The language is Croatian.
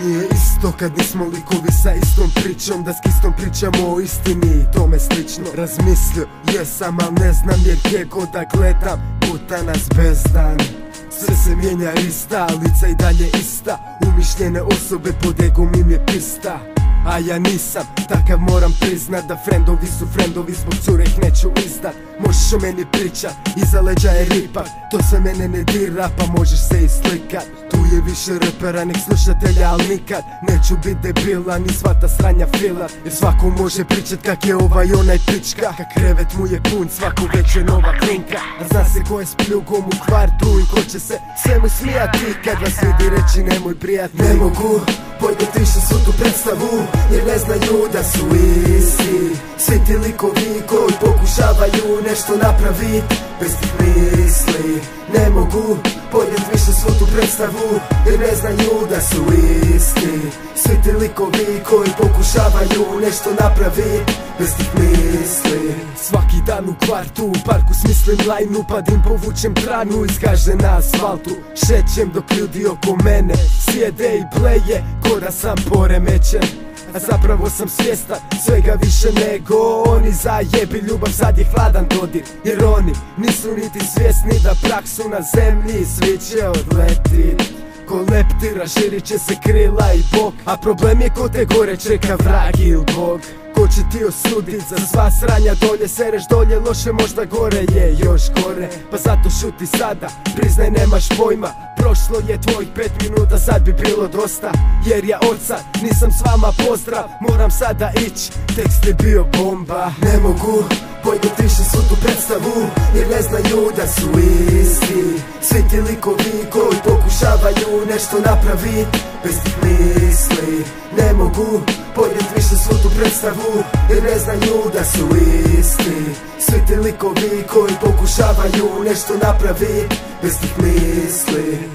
Nije isto kad nismo likovi sa istom pričom Da s kistom pričamo o istini i tome slično. Razmislio jesam, al ne znam jer gdje god da gledam Puta nas bezdan sve se mijenja ista, lica i dalje ista. Umišljene osobe pod egom im je pista a ja nisam takav moram priznat Da frendovi su frendovi zbog cure ih neću izdat. Možeš o meni pričat, iza leđa je ripak To se mene ne dira pa možeš se i slikat. Tu je više repera nek slušatelja al nikad Neću bit debila ni svata sranja fila Jer svako može pričat kak je ovaj onaj pička. Kak krevet mu je pun svako je nova klinka. A zna se ko je s pljugom u kvartu I ko će se svemu smijati. Kad vas vidi reći nemoj prijatni Ne mogu Pojdet više svu tu predstavu Jer ne znaju da su isti Svi ti likovi koji pokušavaju nešto napravit Bez tih misli Ne mogu podnijet više svu tu predstavu Jer ne znaju da su isti. Svi ti likovi koji pokušavaju nešto napravit Bez tih misli. Svaki dan u kvartu, u parku smislim lajnu Padim povučem tranu, iskaže na asfaltu Šećem dok ljudi oko mene sjede i pleje Ko sam poremećen a zapravo sam svjestan svega više nego oni. Zajebi ljubav sad je hladan dodir Jer oni nisu niti svjesni da praksu na zemlji Svi će odletit. Ko leptira širit će se krila i bok A problem je ko te gore čeka vrag il bog. Ko će ti osudit za sva sranja dolje Sereš dolje loše možda gore je još gore. Pa zato šuti sada Priznaj nemaš pojma Prošlo je tvojih pet minuta sad bi bilo dosta Jer ja od nisam s vama pozdrav Moram sada ić. Tekst je bio bomba. Ne mogu Pojdet više svu tu predstavu Jer ne znaju da su isti. Svi ti likovi koji pokušavaju nešto napravit Bez tih misli. Ne mogu Pojdet više svu tu predstavu Jer ne znaju da su isti likovi koji pokušavaju nešto napravit Bez tih misli